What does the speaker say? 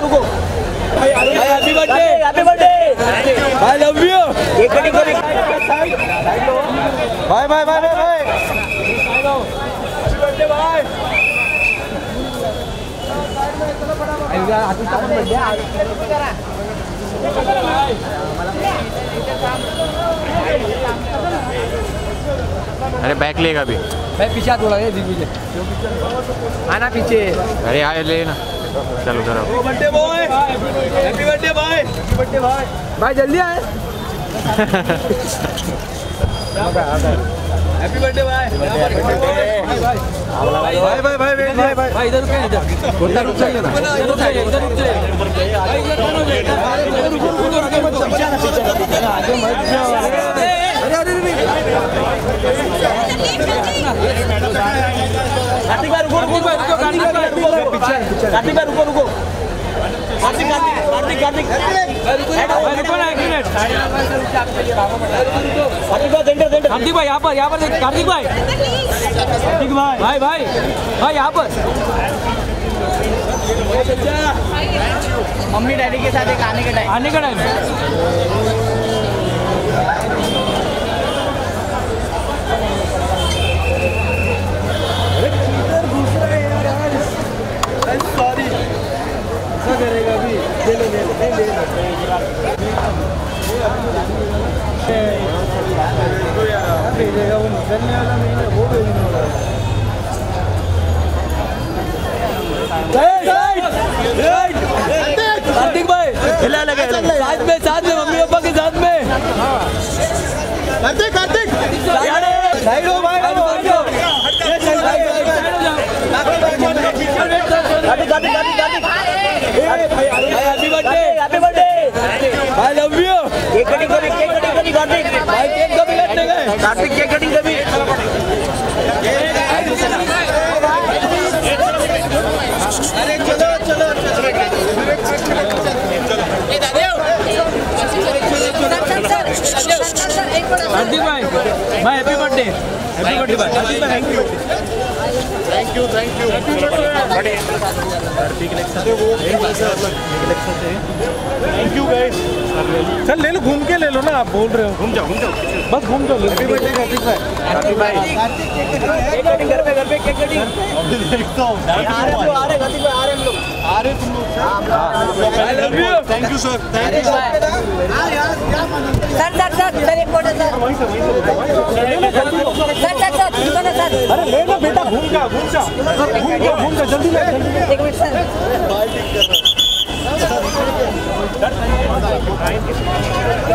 रुको अरे बैक लेगा अभी। भाई पीछे हाथ बोला पीछे आना पीछे अरे आए ले ना चलो चलो birthday boy happy birthday boy happy birthday boy भाई जल्दी आए हैप्पी बर्थडे बॉय भाई भाई भाई वेट भाई भाई भाई इधर रुके इधर इधर रुक जाइए ना इधर रुक जाइए इधर रुक जाइए भाई इधर हो रुको रुको रुको रुको पीछे ना पीछे ना आगे मत जाओ अरे अरे कार्तिक भाई रुको रुको रुको कार्तिक भाई रुको रुको पीछे कार्तिक भाई रुको रुको कार्तिक कार्तिक कार्तिक कार्तिक भाई रुको ना एक मिनट कार्तिक भाई सेंटर सेंटर कार्तिक भाई यहाँ पर यहाँ पर देख कार्तिक भाई। कार्तिक भाई। भाई भाई भाई यहाँ पर। मम्मी डैडी के साथ एक आने का टाइम आने का टाइम ऐसा करेगा अभी। ले लो ले लो नहीं ले लो। भेजेगा वो निकलने वाला नहीं है वो भेजने वाला कार्तिक भाई साथ में साथ में मम्मी पापा के साथ में। कार्तिक कार्तिक साइड हो भाई साइड हो happy birthday birthday I love you cake cutting करी केक कटिंग करी कार्तिक भाई केक कभी काटने गए कार्तिक केक कार्तिक भाई भाई हैप्पी बर्थडे हैप्पी बर्थडे भाई. हार्दिक भाई thank you thank you guys चल ले लो घूम के ले लो ना आप बोल रहे हो। घूम जाओ घूम जाओ। बस घूम जाओ हैप्पी बर्थडे कार्तिक भाई कार्तिक भाई केक कटिंग घर पे घर पे केक कटिंग देखता हूँ आ रहे आ रहे कार्तिक भाई आ रहे हम लोग आ रहे तुम लोग I love you thank you sir thank you sir sir sir sir sir एक photo sir. Sir sir sir रुको ना सर। अरे ले लो बेटा घूम जा घूम जा। घूम जा घूम जा जल्दी ले एक मिनट सर बाल जल्दी ले। एक मिनट सर।